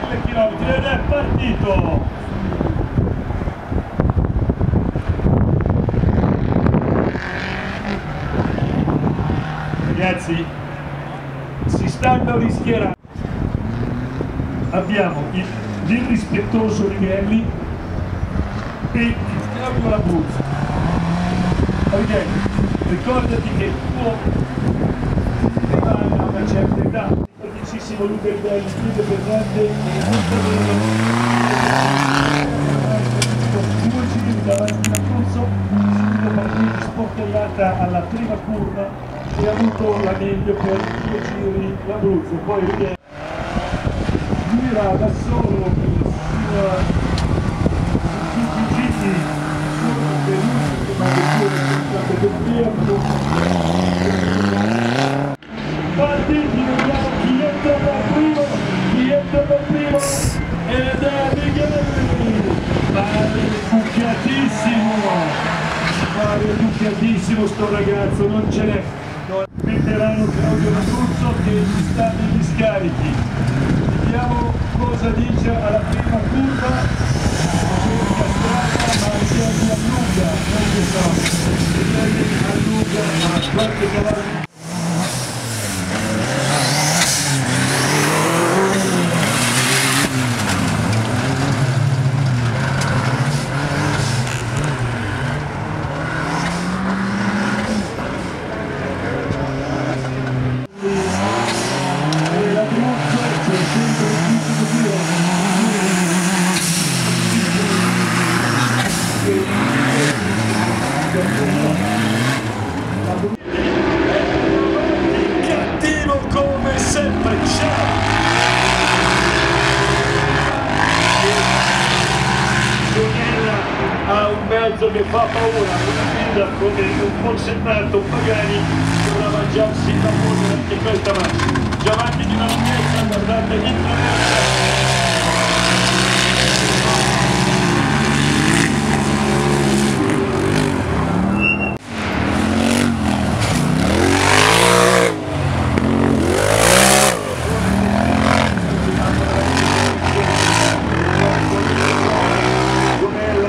1000 km ed è partito! Ragazzi, si stanno rischiando. Abbiamo l'irrispettoso Righelli e il Claudio Labuzzo. Righelli, ricordati che il tuo rivale a una certa età, Luca Righelli, chiede presente e due giri davanti al corso, subito partiti sportellata alla prima curva e ha avuto la meglio per due giri l'Abruzzo, poi Righelli gira da solo fino a tutti i giri solo per l'ultima vettura che è Partiti, vediamo chi entra per primo, chi entra per primo ed è Righelli, maleducatissimo, maleducatissimo sto ragazzo, non ce n'è. Veterano Claudio Labruzzo che gli sta negli scarichi. Vediamo cosa dice alla prima curva. Cerca strada ma si allunga, non lo so. Si allunga ma qualche cavallo. Forsennato, magari dovrà mangiarsi la moda anche questa mattina. Giovanni di una lunghezza, guardate in traversa. Donella,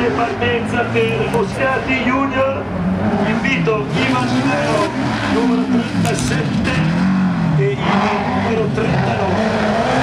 Grande partenza per Moscati Junior. Invito Ivan Nero, numero 37 e Ivan numero 39.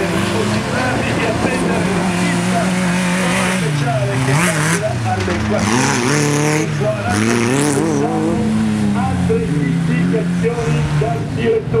per continuare e attendere l'artista speciale che cambia alle 4 e 40 ci sono altre indicazioni dal direttore